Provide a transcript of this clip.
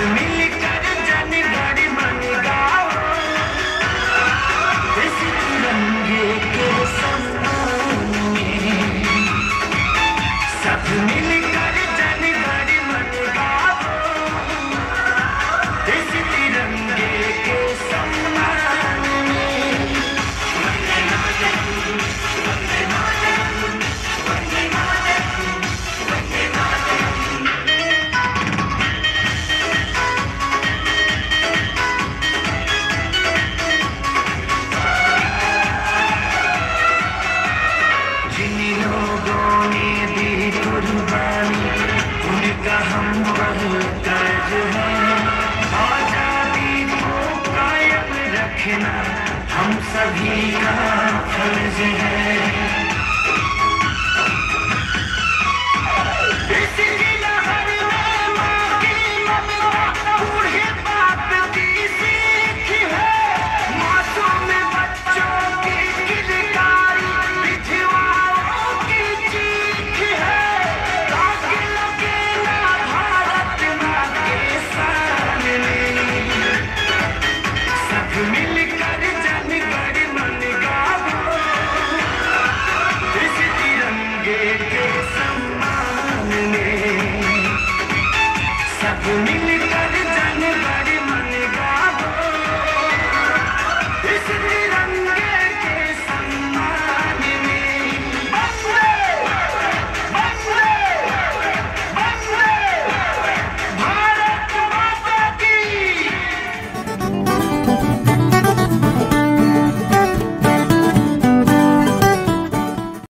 to me. का फ़र्ज़ है